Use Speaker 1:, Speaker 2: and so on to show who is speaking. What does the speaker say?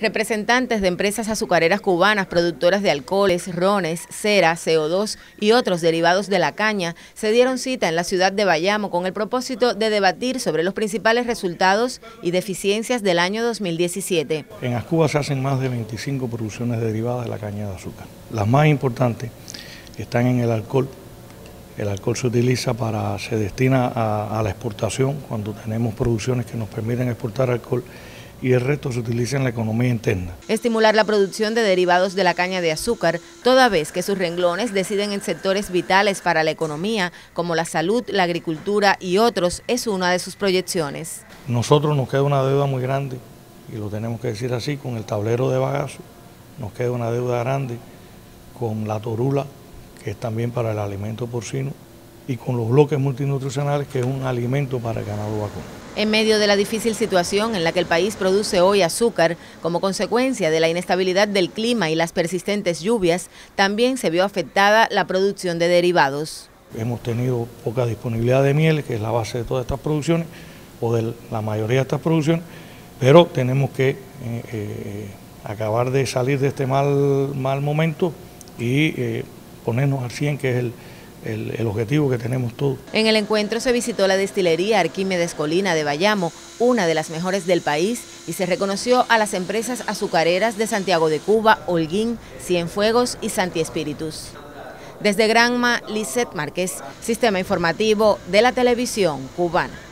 Speaker 1: Representantes de empresas azucareras cubanas, productoras de alcoholes, rones, cera, CO2 y otros derivados de la caña se dieron cita en la ciudad de Bayamo con el propósito de debatir sobre los principales resultados y deficiencias del año 2017.
Speaker 2: En Ascuba se hacen más de 25 producciones derivadas de la caña de azúcar. Las más importantes están en el alcohol. El alcohol se utiliza para, se destina a, a la exportación cuando tenemos producciones que nos permiten exportar alcohol y el resto se utiliza en la economía interna.
Speaker 1: Estimular la producción de derivados de la caña de azúcar, toda vez que sus renglones deciden en sectores vitales para la economía, como la salud, la agricultura y otros, es una de sus proyecciones.
Speaker 2: Nosotros nos queda una deuda muy grande, y lo tenemos que decir así, con el tablero de bagazo, nos queda una deuda grande con la torula, que es también para el alimento porcino, y con los bloques multinutricionales, que es un alimento para el ganado vacuno.
Speaker 1: En medio de la difícil situación en la que el país produce hoy azúcar, como consecuencia de la inestabilidad del clima y las persistentes lluvias, también se vio afectada la producción de derivados.
Speaker 2: Hemos tenido poca disponibilidad de miel, que es la base de todas estas producciones, o de la mayoría de estas producciones, pero tenemos que eh, eh, acabar de salir de este mal, mal momento y eh, ponernos al 100, que es el el, objetivo que tenemos todos.
Speaker 1: En el encuentro se visitó la destilería Arquímedes Colina de Bayamo, una de las mejores del país, y se reconoció a las empresas azucareras de Santiago de Cuba, Holguín, Cienfuegos y Santi Espíritus. Desde Granma, Lisset Márquez, Sistema Informativo de la Televisión Cubana.